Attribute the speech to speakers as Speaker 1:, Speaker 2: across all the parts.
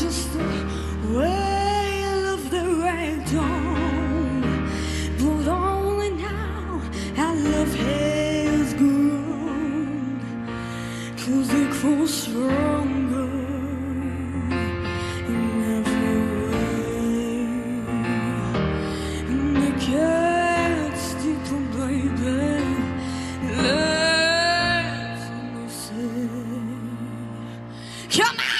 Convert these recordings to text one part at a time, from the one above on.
Speaker 1: just the way of the reggaeton. But only now our love has grown. Cause it grows stronger every way. And. Let's listen. Come on!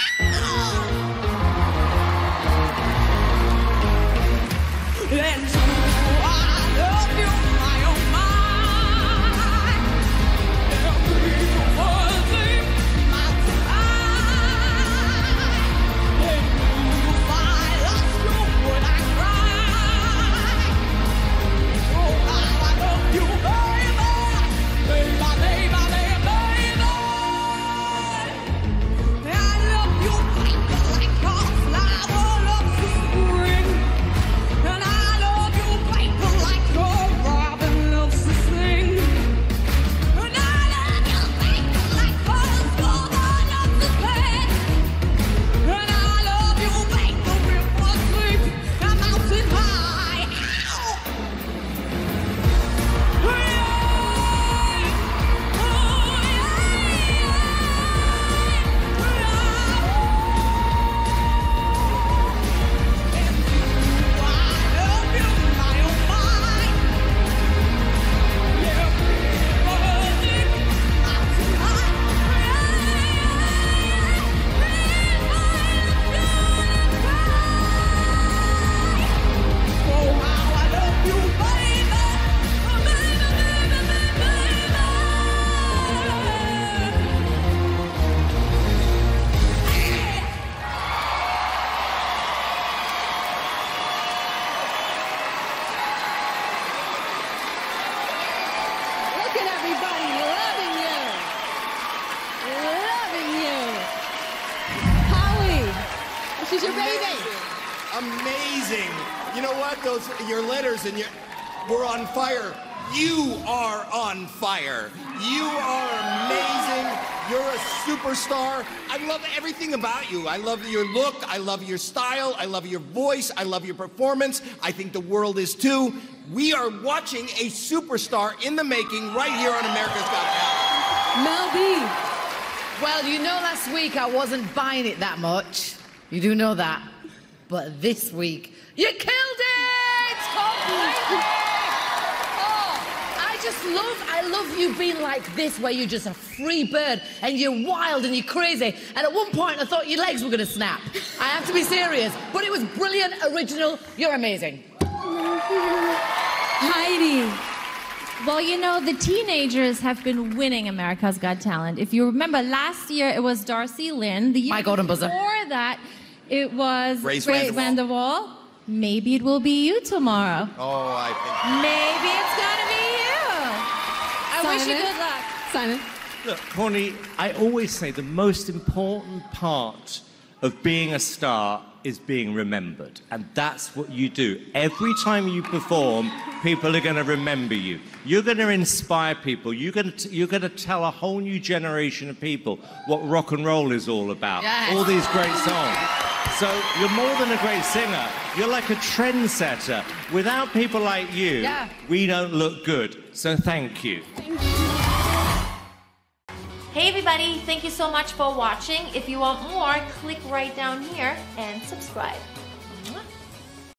Speaker 2: Is your baby.
Speaker 3: Amazing. You know what? Those your letters and your were on fire. You are on fire. You are amazing. You're a superstar. I love everything about you. I love your look. I love your style. I love your voice. I love your performance. I think the world is too. We are watching a superstar in the making right here on America's Got Talent.
Speaker 2: Mel B.
Speaker 4: Well, you know, last week I wasn't buying it that much. You do know that. But this week, you killed it! Completely! Oh, I just love, I love you being like this, where you're just a free bird and you're wild and you're crazy. And at one point, I thought your legs were going to snap. I have to be serious. But it was brilliant, original. You're amazing.
Speaker 5: Heidi. Well, you know, the teenagers have been winning America's Got Talent. If you remember, last year it was Darcy Lynn. The year
Speaker 4: My golden buzzer.
Speaker 5: Before that, it was
Speaker 3: Grace
Speaker 5: Grace
Speaker 3: Van der
Speaker 5: Vanderwall. Maybe it will be you tomorrow.
Speaker 3: Oh, I think.
Speaker 5: Maybe it's gonna be you. I wish you good luck.
Speaker 2: Simon.
Speaker 6: Look, Connie, I always say the most important part of being a star is being remembered. And that's what you do. Every time you perform, people are going to remember you. You're going to inspire people. You're going to, you're going to tell a whole new generation of people what rock and roll is all about.
Speaker 4: Yes.
Speaker 6: All these great songs. So you're more than a great singer. You're like a trendsetter. Without people like you,
Speaker 4: Yeah.
Speaker 6: we don't look good. So thank you.
Speaker 5: Hey everybody, thank you so much for watching. If you want more, click right down here and subscribe.